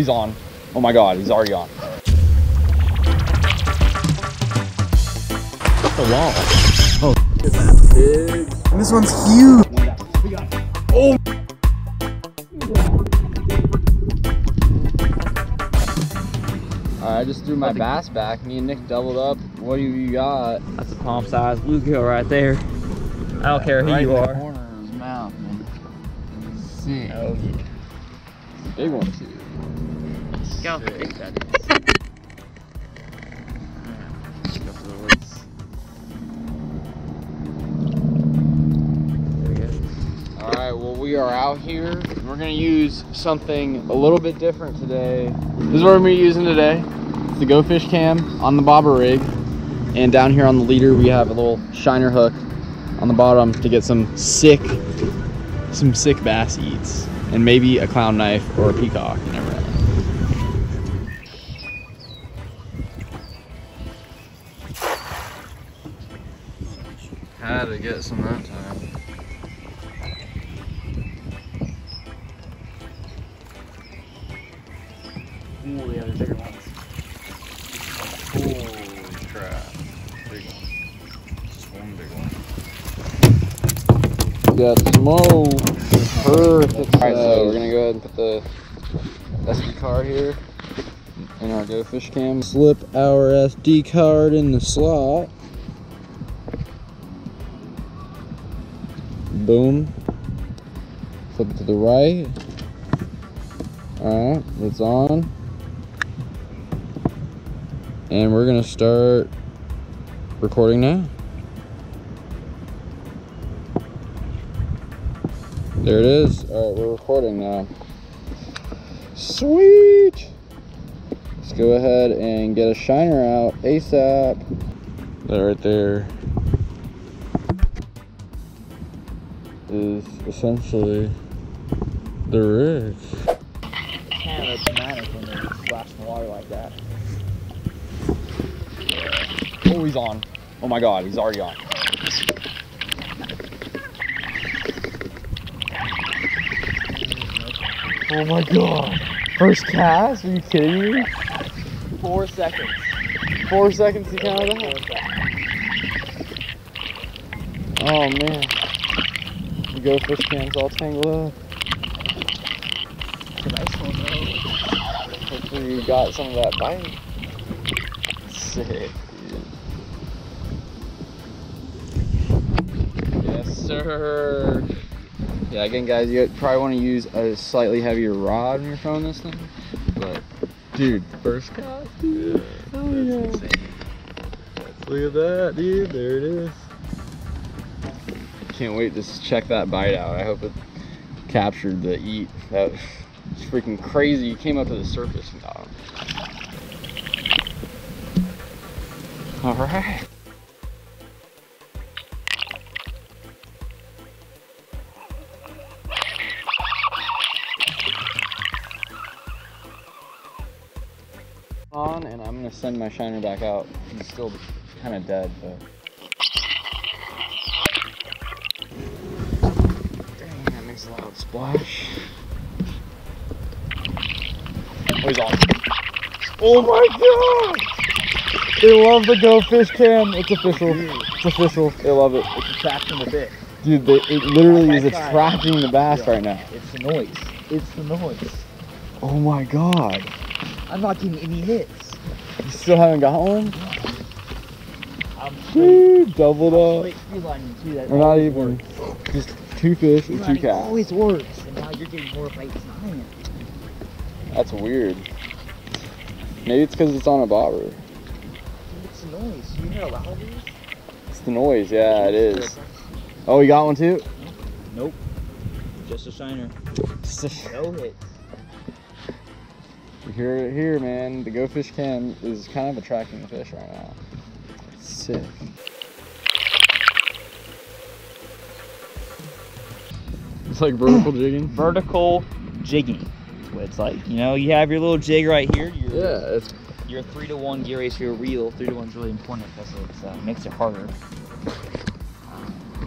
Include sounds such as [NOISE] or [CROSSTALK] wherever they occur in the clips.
he's on. Oh my God, he's already on. The wall. Oh, this one's huge. Oh I just threw my bass back. Me and Nick doubled up. What do you got? That's a palm sized bluegill right there. I don't care who right you are. corner of his mouth, man. Sick. Oh yeah. Big one too. Look how big that is. Go for the woods. There we go. All right, well, we are out here. We're gonna use something a little bit different today. This is what we're gonna be using today. It's the Go Fish Cam on the bobber rig. And down here on the leader, we have a little shiner hook on the bottom to get some sick, some sick bass eats. And maybe a clown knife or a peacock, you never know. Had to get some that time. Ooh, yeah, there's bigger ones. Holy crap. Big one. Just one big one. Got smoke. Perfect. Alright, so we're gonna go ahead and put the SD card here in our Go Fish Cam. Slip our SD card in the slot. Boom. Flip it to the right. Alright, it's on. And we're gonna start recording now. There it is. Alright, we're recording now. Sweet! Let's go ahead and get a shiner out ASAP. That right there is essentially the rig. Kind of dramatic when they splash in water like that. Oh, he's on. Oh my god, he's already on. Oh my god. First cast? Are you kidding me? Four seconds. Four seconds to count that? Oh man. The go fish cam's all tangled up. It's a Nice one though. Hopefully you got some of that bite. Sick, dude. Yes, sir. Yeah, again, guys, you probably want to use a slightly heavier rod when you're throwing this thing. But, dude, first cast, dude. Hell yeah. Oh, Look at that, dude. There it is. Can't wait to check that bite out. I hope it captured the eat. That was freaking crazy. You came up to the surface. All right. On and I'm gonna send my shiner back out. He's still kind of dead, but. Loud splash. Oh, he's on. Oh my god! They love the Go Fish Cam. It's official. It's official. They love it. It's attracting the bit. Dude, they, it literally is attracting the bass right now. It's the noise. It's the noise. Oh my god. I'm not getting any hits. You still haven't got one? I'm straight, Dude, doubled up. straight free lining too. That We're not even. Just two fish and two cats. always works, and now you're getting more bites than I am. That's weird. Maybe it's because it's on a bobber. It's the noise. You hear loud? It's the noise. Yeah, it is. Oh, you got one too? Nope. Just a shiner. No hits. You hear it here, man. The Go Fish Cam is kind of attracting the fish right now. Sick. It's like vertical jigging. [CLEARS THROAT] Vertical jigging. That's what it's like. You know, you have your little jig right here. Your, Yeah, it's Your three to one gear ratio reel. Three to one is really important because it uh, makes it harder.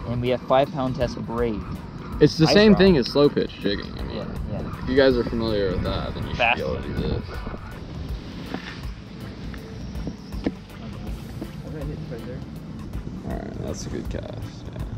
And we have five pound test braid. It's the Ice same rod. thing as slow pitch jigging. I mean, Yeah, yeah. if you guys are familiar with that, then you Fast. should be able to do this. All right, that's a good cast. Yeah.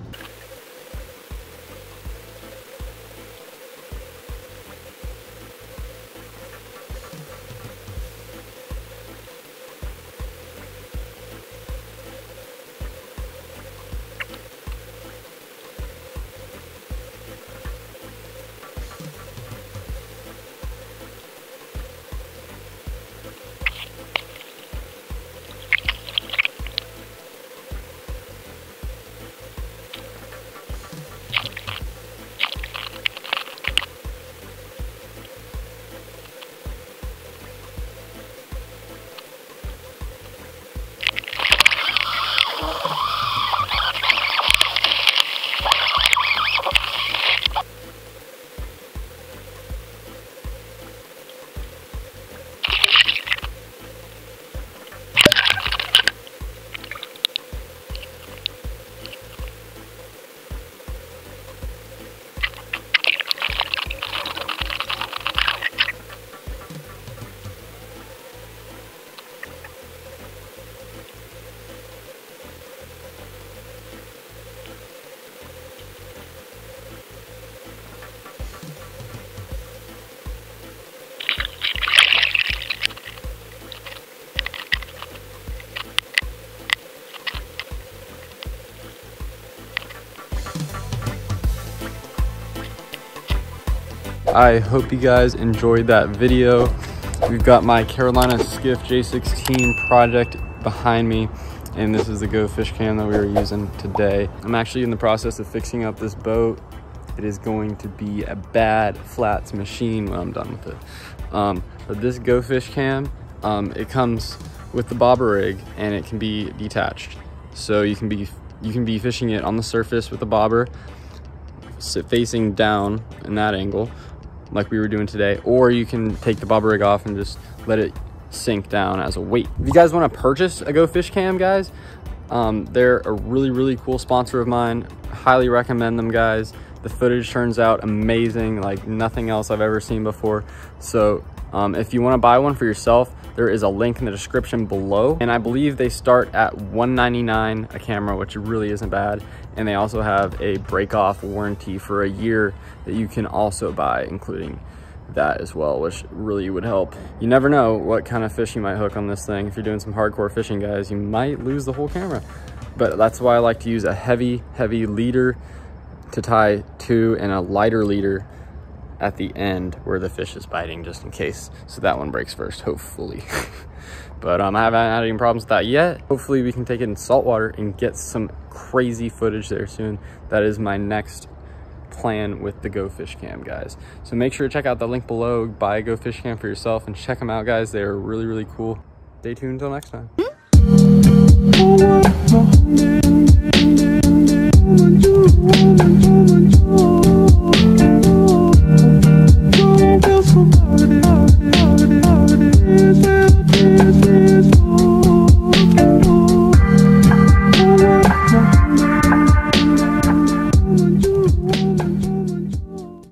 I hope you guys enjoyed that video. We've got my Carolina Skiff J16 project behind me and this is the Go Fish Cam that we were using today. I'm actually in the process of fixing up this boat. It is going to be a bad flats machine when I'm done with it. Um, but this Go Fish Cam, um, it comes with the bobber rig and it can be detached. So you can be you can be fishing it on the surface with the bobber, facing down in that angle, like we were doing today, or you can take the bobber rig off and just let it sink down as a weight. If you guys want to purchase a Go Fish Cam, guys, um, they're a really, really cool sponsor of mine. Highly recommend them, guys. The footage turns out amazing, like nothing else I've ever seen before. So um, if you want to buy one for yourself, there is a link in the description below. And I believe they start at 199 a camera, which really isn't bad. And they also have a break-off warranty for a year that you can also buy, including that as well, which really would help. You never know what kind of fish you might hook on this thing. If you're doing some hardcore fishing, guys, you might lose the whole camera. But that's why I like to use a heavy, heavy leader to tie to and a lighter leader at the end where the fish is biting just in case. So that one breaks first, hopefully. [LAUGHS] but um, I haven't had any problems with that yet. Hopefully we can take it in saltwater and get some crazy footage there soon. That is my next plan with the Go Fish Cam, guys. So make sure to check out the link below, buy Go Fish Cam for yourself and check them out, guys. They are really, really cool. Stay tuned until next time. Hmm?